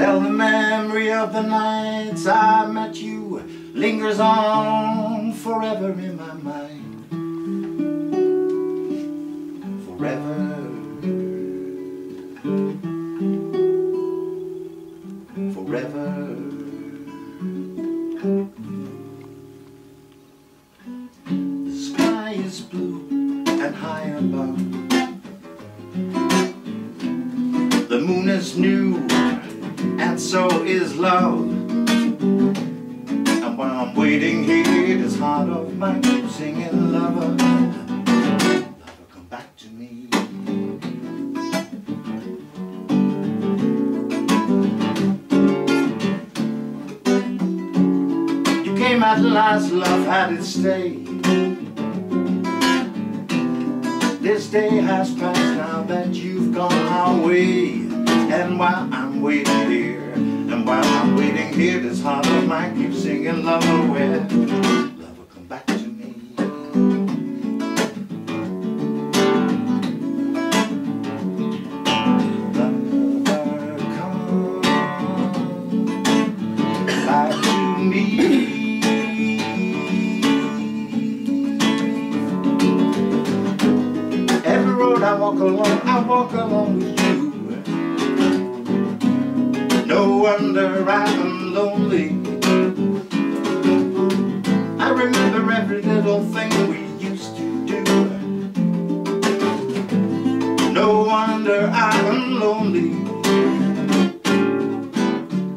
Still the memory of the nights I met you lingers on forever in my mind. Forever. Forever. The sky is blue and high above. The moon is new so is love. And while I'm waiting here, this heart of mine keeps singing lover. Lover, come back to me. You came at last, love had its stay. This day has passed now that you've gone away. And while I'm waiting here, while I'm waiting here, this heart of mine keeps singing lover where lover come back to me. Lover, come back to me. Every road I walk along, I walk along with you. No wonder I'm lonely. I remember every little thing we used to do. No wonder I'm lonely.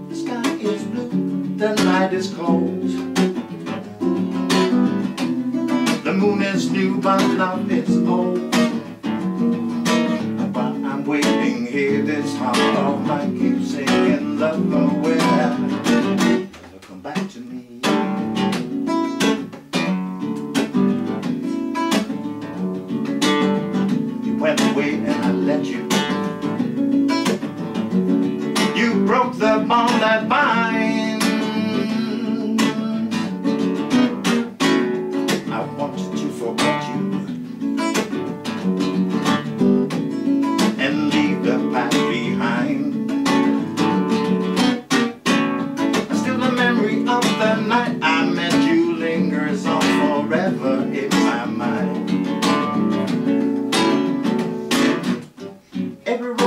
The sky is blue, the night is cold. The moon is new, but love is singing love away. Never come back to me. You went away and I let you. You broke the bond that binds. I wanted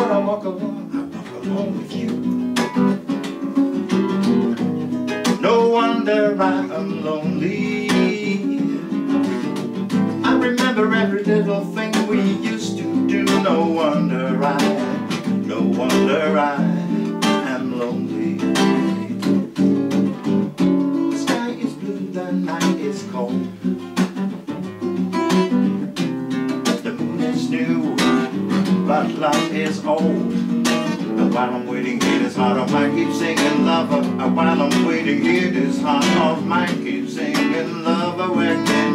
Road I walk along, I walk along with you. No wonder I am lonely. I remember every little thing we used to do. No wonder I, no wonder I am lonely. The sky is blue, the night is cold. The moon is new, but love is old. And while I'm waiting here, this heart of oh, mine keeps singing lover. And oh, while I'm waiting here, this heart of oh, mine keeps singing lover. Where can?